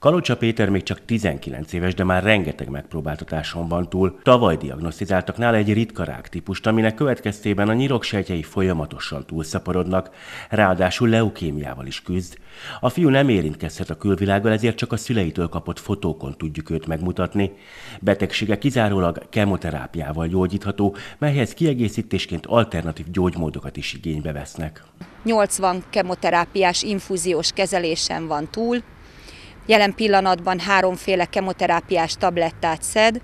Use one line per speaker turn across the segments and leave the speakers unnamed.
Kalocsa Péter még csak 19 éves, de már rengeteg megpróbáltatáson van túl. Tavaly diagnosztizáltak nála egy ritka rák típust, aminek következtében a nyiroksejtjei folyamatosan túlszaporodnak, ráadásul leukémiával is küzd. A fiú nem érintkezhet a külvilággal, ezért csak a szüleitől kapott fotókon tudjuk őt megmutatni. Betegsége kizárólag kemoterápiával gyógyítható, melyhez kiegészítésként alternatív gyógymódokat is igénybe vesznek.
80 kemoterápiás infúziós kezelésen van túl, Jelen pillanatban háromféle kemoterápiás tablettát szed,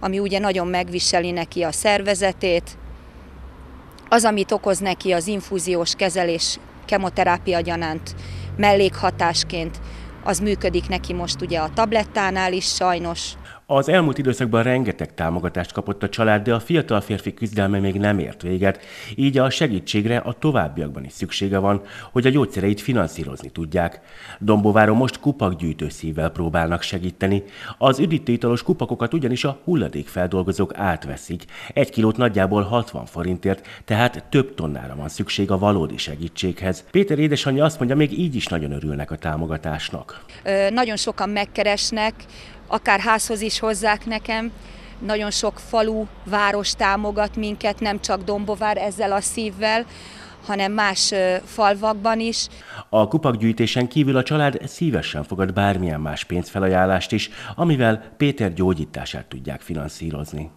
ami ugye nagyon megviseli neki a szervezetét. Az, amit okoz neki az infúziós kezelés kemoterápia gyanánt mellékhatásként, az működik neki most ugye a tablettánál is sajnos.
Az elmúlt időszakban rengeteg támogatást kapott a család, de a fiatal férfi küzdelme még nem ért véget, így a segítségre a továbbiakban is szüksége van, hogy a gyógyszereit finanszírozni tudják. Dombováron most kupakgyűjtő szívvel próbálnak segíteni. Az üdítőitalos kupakokat ugyanis a hulladékfeldolgozók átveszik. Egy kilót nagyjából 60 forintért, tehát több tonnára van szükség a valódi segítséghez. Péter édesanyja azt mondja, még így is nagyon örülnek a támogatásnak.
Ö, nagyon sokan megkeresnek, akár házhoz is hozzák nekem. Nagyon sok falu, város támogat minket, nem csak Dombovár ezzel a szívvel, hanem más falvakban is.
A kupakgyűjtésen kívül a család szívesen fogad bármilyen más pénzfelajánlást is, amivel Péter gyógyítását tudják finanszírozni.